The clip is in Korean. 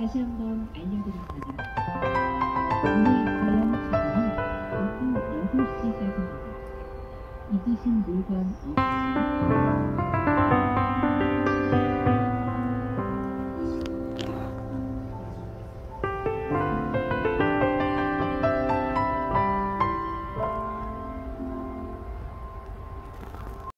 다시 한번 알려드립니다. 오늘 관람 시간은 오후 6시 4분입니다. 잊으신 물건 없이